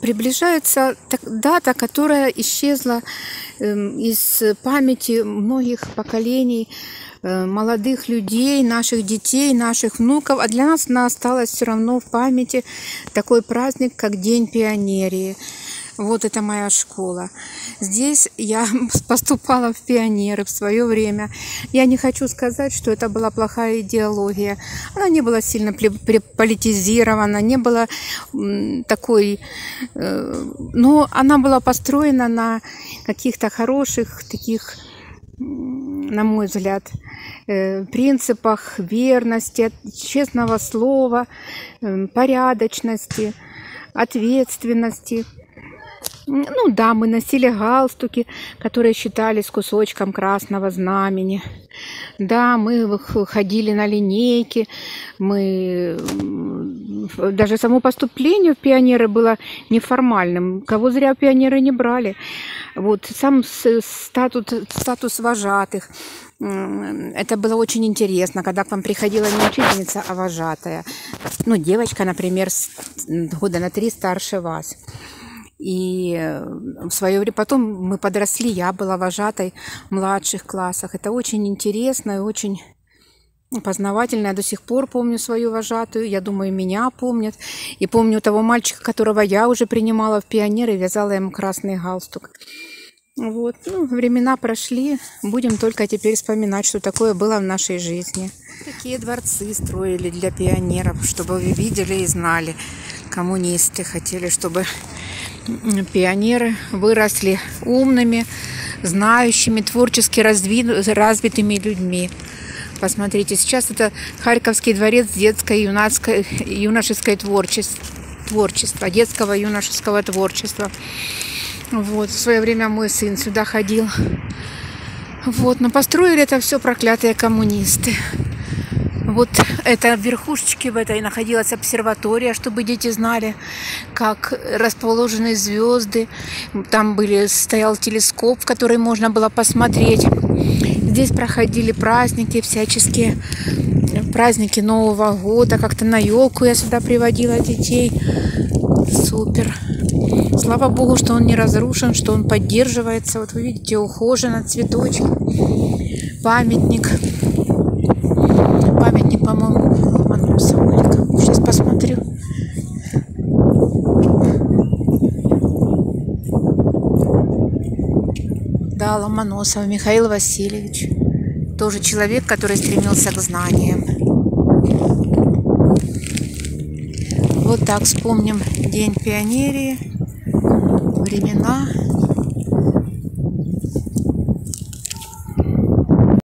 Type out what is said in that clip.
Приближается дата, которая исчезла эм, из памяти многих поколений э, молодых людей, наших детей, наших внуков. А для нас она осталась все равно в памяти такой праздник, как День пионерии. Вот это моя школа. Здесь я поступала в пионеры в свое время. Я не хочу сказать, что это была плохая идеология. Она не была сильно политизирована, не была такой... Э, но она была построена на каких-то хороших таких на мой взгляд, э, принципах верности, честного слова, э, порядочности, ответственности. Ну да, мы носили галстуки, которые считались кусочком красного знамени. Да, мы ходили на линейки, мы даже само поступление в пионеры было неформальным. Кого зря пионеры не брали. Вот сам статус, статус вожатых. Это было очень интересно, когда к вам приходила не учительница, а вожатая. Ну, девочка, например, года на три старше вас. И э, в свое время потом мы подросли, я была вожатой в младших классах. Это очень интересно и очень познавательно. Я до сих пор помню свою вожатую. Я думаю, меня помнят. И помню того мальчика, которого я уже принимала в пионеры, вязала ему красный галстук. Вот. Ну, времена прошли. Будем только теперь вспоминать, что такое было в нашей жизни. Такие дворцы строили для пионеров, чтобы вы видели и знали. Коммунисты хотели, чтобы пионеры выросли умными, знающими, творчески развитыми людьми. Посмотрите, сейчас это Харьковский дворец детское юнацкое, юношеское творчество, творчество, детского юношеского творчества. Вот, в свое время мой сын сюда ходил. Вот, но построили это все проклятые коммунисты. Вот это в верхушечке в этой находилась обсерватория, чтобы дети знали, как расположены звезды. Там были, стоял телескоп, в который можно было посмотреть. Здесь проходили праздники всяческие, праздники Нового года. Как-то на елку я сюда приводила детей. Супер. Слава Богу, что он не разрушен, что он поддерживается. Вот вы видите, ухоженно, цветочек, памятник памятник, Да, Михаил Васильевич. Тоже человек, который стремился к знаниям. Вот так вспомним День пионерии, времена